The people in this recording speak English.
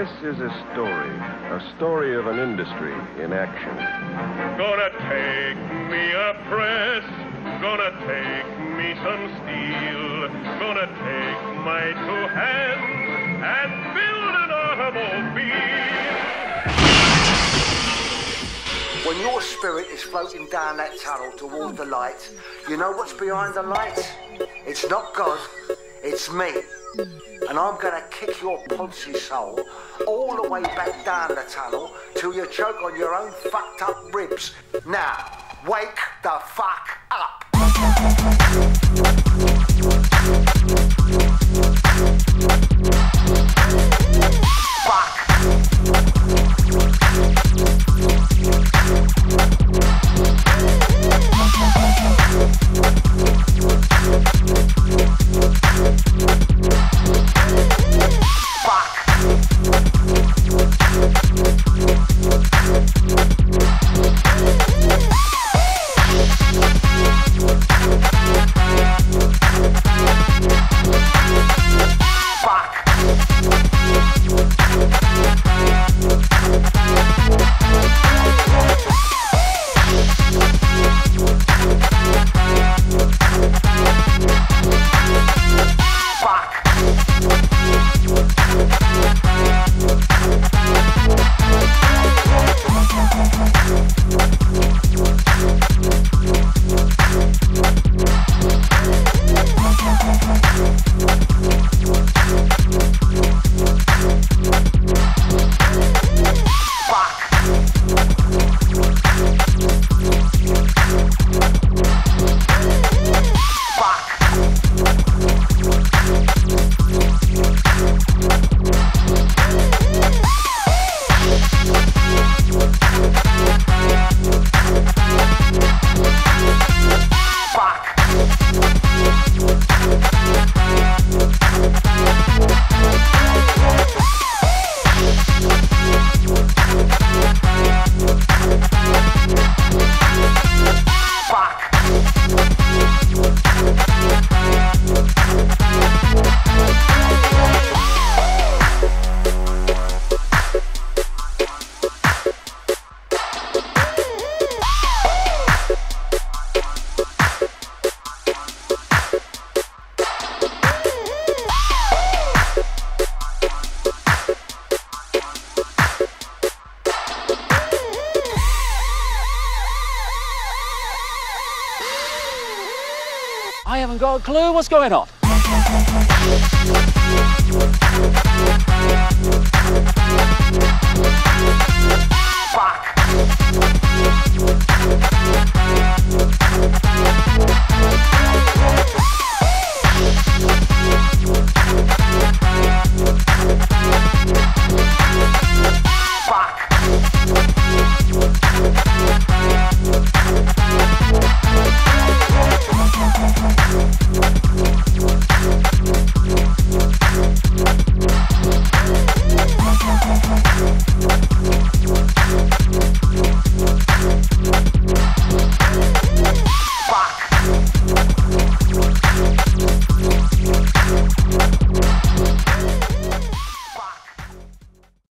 This is a story, a story of an industry in action. Gonna take me a press, gonna take me some steel, gonna take my two hands and build an automobile. When your spirit is floating down that tunnel toward the light, you know what's behind the light? It's not God, it's me. And I'm gonna kick your poncy soul all the way back down the tunnel till you choke on your own fucked up ribs. Now, wake the fuck haven't got a clue what's going on. Thank